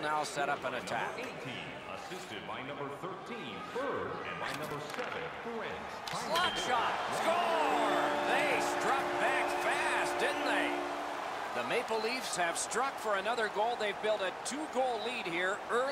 will now set up an attack. 18, assisted by number 13, Bird, and by number 7, Brent. Slot shot. Score! They struck back fast, didn't they? The Maple Leafs have struck for another goal. They've built a two-goal lead here early.